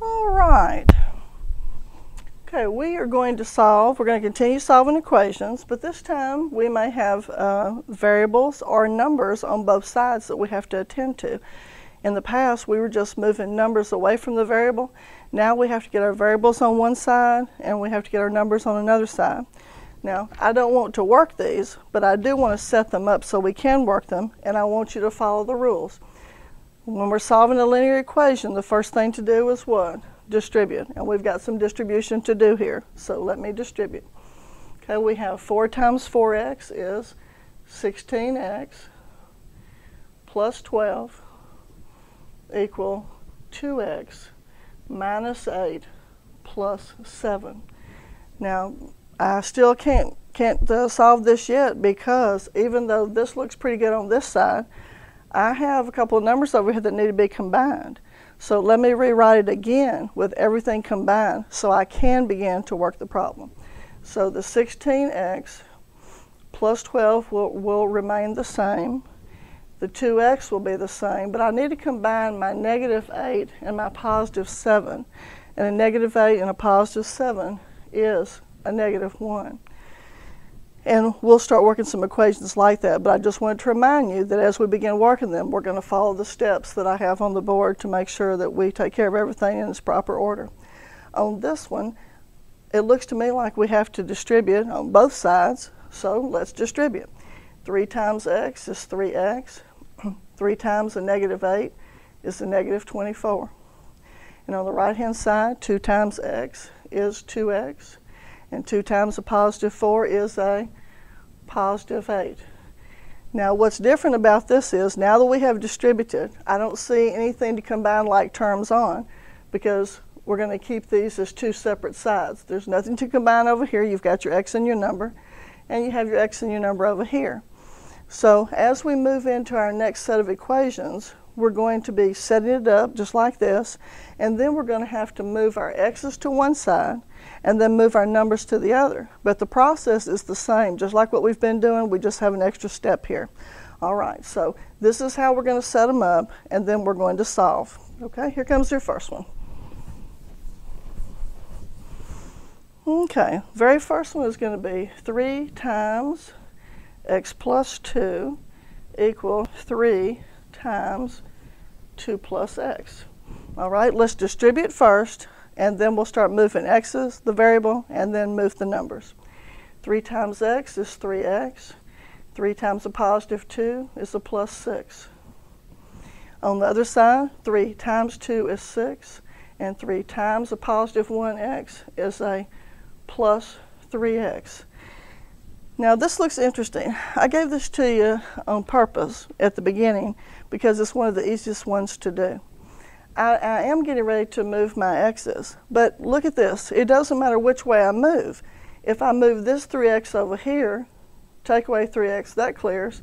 All right. Okay, we are going to solve, we're going to continue solving equations, but this time we may have uh, variables or numbers on both sides that we have to attend to. In the past, we were just moving numbers away from the variable. Now we have to get our variables on one side and we have to get our numbers on another side. Now, I don't want to work these, but I do want to set them up so we can work them, and I want you to follow the rules. When we're solving a linear equation, the first thing to do is what? Distribute. And we've got some distribution to do here, so let me distribute. Okay, we have 4 times 4x is 16x plus 12 equal 2x minus 8 plus 7. Now, I still can't can't uh, solve this yet because even though this looks pretty good on this side, I have a couple of numbers over here that need to be combined. So let me rewrite it again with everything combined so I can begin to work the problem. So the 16x plus 12 will, will remain the same. The 2x will be the same, but I need to combine my negative 8 and my positive 7. And a negative 8 and a positive 7 is a negative 1. And we'll start working some equations like that, but I just wanted to remind you that as we begin working them, we're going to follow the steps that I have on the board to make sure that we take care of everything in its proper order. On this one, it looks to me like we have to distribute on both sides, so let's distribute. 3 times x is 3x. 3 times a negative 8 is a negative 24. And on the right hand side, 2 times x is 2x and 2 times a positive 4 is a positive 8. Now what's different about this is now that we have distributed, I don't see anything to combine like terms on because we're going to keep these as two separate sides. There's nothing to combine over here. You've got your x and your number, and you have your x and your number over here. So as we move into our next set of equations, we're going to be setting it up just like this, and then we're going to have to move our x's to one side and then move our numbers to the other. But the process is the same, just like what we've been doing, we just have an extra step here. All right, so this is how we're going to set them up, and then we're going to solve. Okay, here comes your first one. Okay, very first one is going to be 3 times x plus 2 equal 3 times 2 plus x. All right, let's distribute first and then we'll start moving x's, the variable, and then move the numbers. 3 times x is 3x. 3 times a positive 2 is a plus 6. On the other side, 3 times 2 is 6, and 3 times a positive 1x is a plus 3x. Now this looks interesting. I gave this to you on purpose at the beginning because it's one of the easiest ones to do. I, I am getting ready to move my x's. But look at this. It doesn't matter which way I move. If I move this 3x over here, take away 3x, that clears.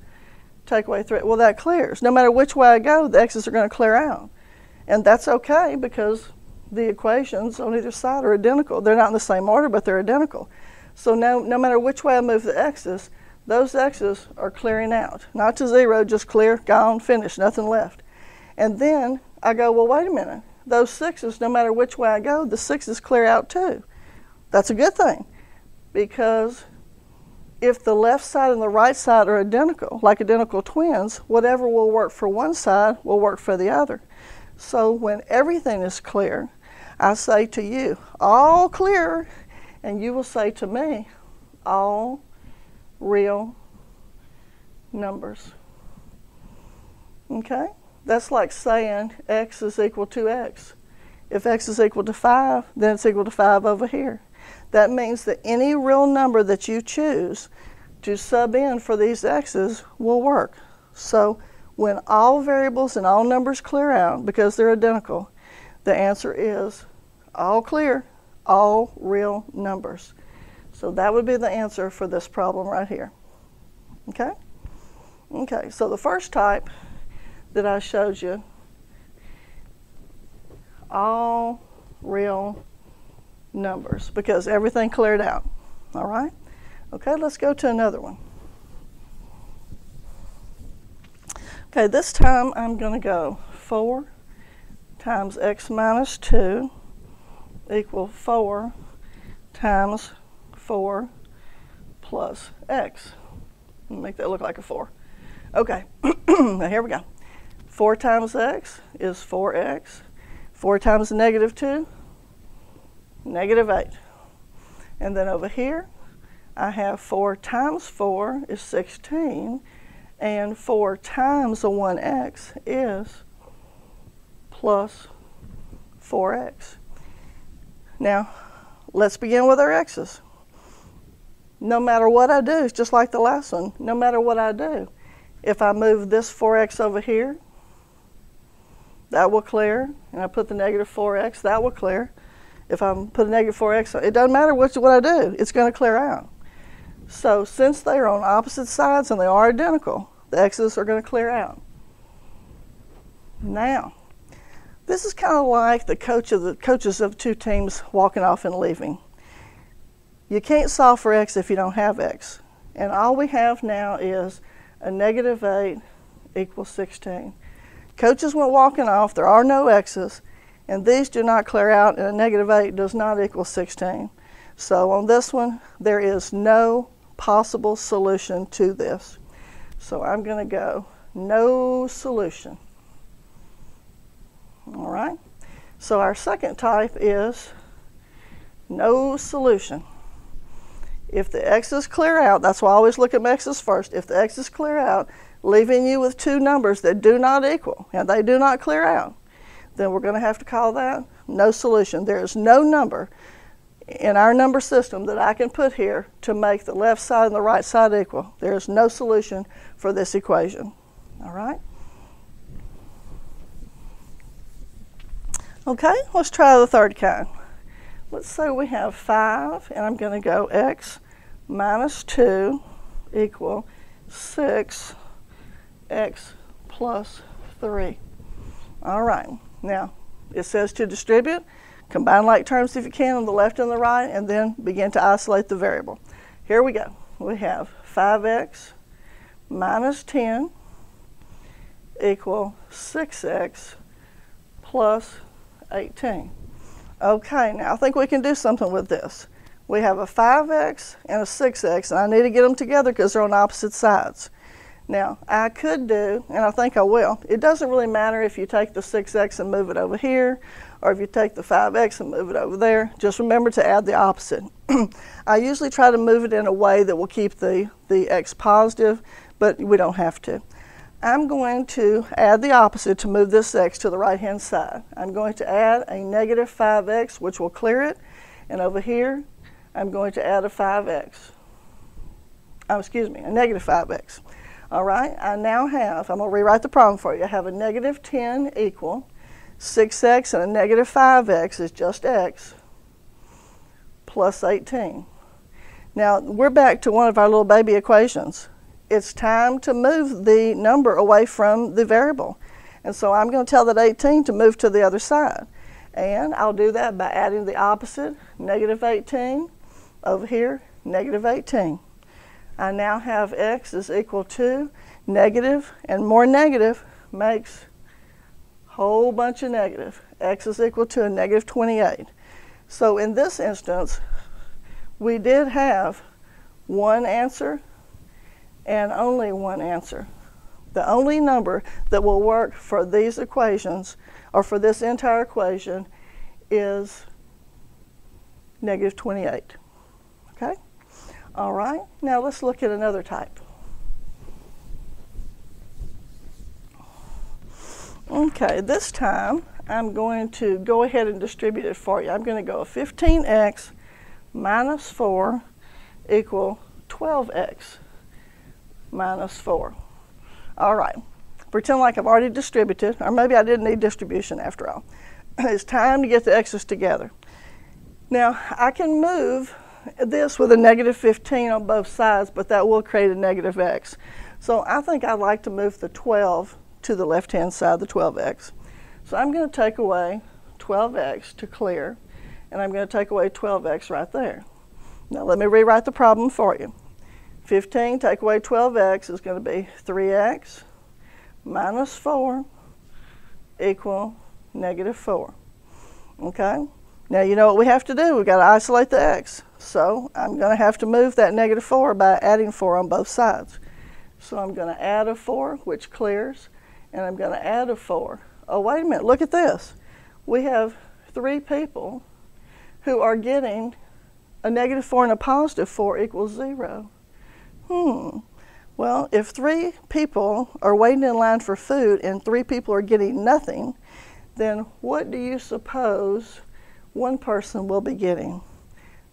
Take away 3, well, that clears. No matter which way I go, the x's are going to clear out. And that's okay because the equations on either side are identical. They're not in the same order, but they're identical. So now, no matter which way I move the x's, those x's are clearing out. Not to zero, just clear, gone, finished, nothing left. And then I go, well, wait a minute. Those sixes, no matter which way I go, the sixes clear out too. That's a good thing because if the left side and the right side are identical, like identical twins, whatever will work for one side will work for the other. So when everything is clear, I say to you, all clear, and you will say to me, all real numbers. Okay? That's like saying x is equal to x. If x is equal to 5, then it's equal to 5 over here. That means that any real number that you choose to sub in for these x's will work. So when all variables and all numbers clear out because they're identical, the answer is all clear, all real numbers. So that would be the answer for this problem right here. Okay? Okay, so the first type that I showed you, all real numbers because everything cleared out. All right? Okay, let's go to another one. Okay, this time I'm going to go 4 times x minus 2 equal 4 times 4 plus x. Make that look like a 4. Okay, now here we go. 4 times x is 4x. 4 times negative 2, negative 8. And then over here, I have 4 times 4 is 16, and 4 times the 1x is plus 4x. Now, let's begin with our x's. No matter what I do, it's just like the last one, no matter what I do, if I move this 4x over here, that will clear, and I put the negative 4x, that will clear. If I put a negative 4x, it doesn't matter what, what I do, it's going to clear out. So since they are on opposite sides and they are identical, the x's are going to clear out. Now, this is kind of like the coach of the coaches of two teams walking off and leaving. You can't solve for x if you don't have x. And all we have now is a negative 8 equals 16. Coaches went walking off, there are no x's, and these do not clear out, and a negative 8 does not equal 16. So on this one, there is no possible solution to this. So I'm going to go no solution. All right. So our second type is no solution. If the x's clear out, that's why I always look at x's first. If the x's clear out, leaving you with two numbers that do not equal, and they do not clear out, then we're going to have to call that no solution. There is no number in our number system that I can put here to make the left side and the right side equal. There is no solution for this equation. All right? Okay, let's try the third kind. Let's say we have 5, and I'm going to go x minus 2 equal 6 x plus 3. All right, now it says to distribute. Combine like terms if you can on the left and the right, and then begin to isolate the variable. Here we go. We have 5x minus 10 equal 6x plus 18. Okay, now I think we can do something with this. We have a 5x and a 6x, and I need to get them together because they're on opposite sides. Now, I could do, and I think I will, it doesn't really matter if you take the 6x and move it over here, or if you take the 5x and move it over there. Just remember to add the opposite. I usually try to move it in a way that will keep the, the x positive, but we don't have to. I'm going to add the opposite to move this x to the right hand side. I'm going to add a negative 5x, which will clear it, and over here, I'm going to add a 5x. Oh, excuse me, a negative 5x. All right, I now have, I'm going to rewrite the problem for you. I have a negative 10 equal 6x and a negative 5x is just x plus 18. Now, we're back to one of our little baby equations. It's time to move the number away from the variable. And so I'm going to tell that 18 to move to the other side. And I'll do that by adding the opposite, negative 18, over here, negative 18. I now have x is equal to negative, and more negative makes whole bunch of negative. x is equal to a negative 28. So in this instance, we did have one answer and only one answer. The only number that will work for these equations, or for this entire equation, is negative 28. Okay? All right, now let's look at another type. Okay, this time I'm going to go ahead and distribute it for you. I'm going to go 15x minus 4 equal 12x minus 4. All right, pretend like I've already distributed, or maybe I didn't need distribution after all. it's time to get the x's together. Now, I can move this with a negative 15 on both sides, but that will create a negative x. So I think I'd like to move the 12 to the left-hand side, the 12x. So I'm going to take away 12x to clear, and I'm going to take away 12x right there. Now let me rewrite the problem for you. 15 take away 12x is going to be 3x minus 4 equal negative 4. Okay? Now you know what we have to do. We've got to isolate the x. So I'm going to have to move that negative 4 by adding 4 on both sides. So I'm going to add a 4, which clears, and I'm going to add a 4. Oh, wait a minute. Look at this. We have three people who are getting a negative 4 and a positive 4 equals 0. Hmm. Well, if three people are waiting in line for food and three people are getting nothing, then what do you suppose one person will be getting?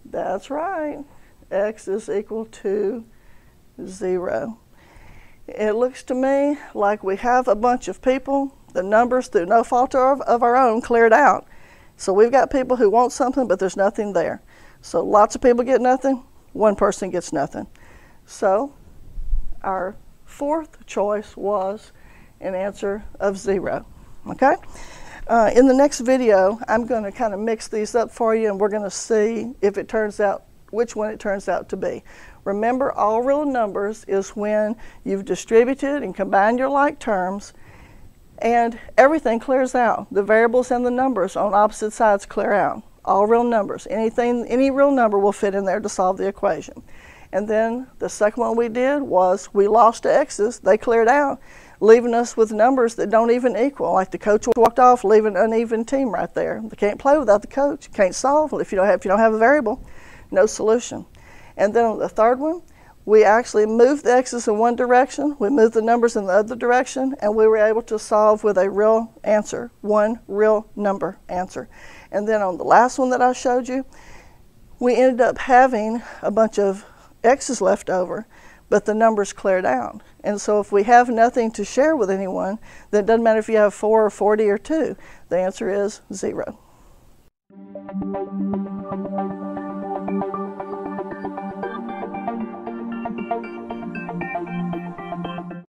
That's right. X is equal to 0. It looks to me like we have a bunch of people, the numbers through no fault of, of our own cleared out. So we've got people who want something, but there's nothing there. So lots of people get nothing, one person gets nothing. So our fourth choice was an answer of zero. Okay? Uh, in the next video, I'm going to kind of mix these up for you and we're going to see if it turns out, which one it turns out to be. Remember, all real numbers is when you've distributed and combined your like terms and everything clears out. The variables and the numbers on opposite sides clear out. All real numbers. Anything, any real number will fit in there to solve the equation. And then the second one we did was we lost the x's, they cleared out, leaving us with numbers that don't even equal. Like the coach walked off, leaving an uneven team right there. They can't play without the coach. You can't solve if you don't have if you don't have a variable, no solution. And then on the third one, we actually moved the x's in one direction, we moved the numbers in the other direction, and we were able to solve with a real answer, one real number answer. And then on the last one that I showed you, we ended up having a bunch of X is left over, but the numbers clear down. And so if we have nothing to share with anyone, then it doesn't matter if you have 4 or 40 or 2. The answer is 0.